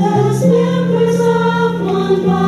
As members of one body.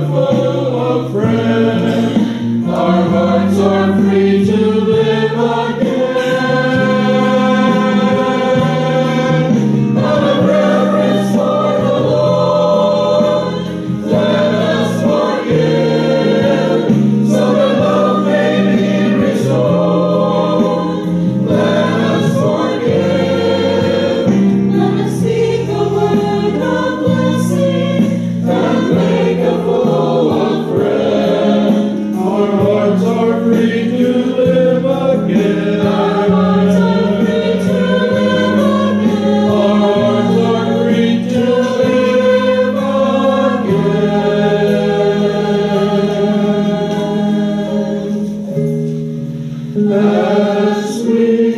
beautiful. The sweet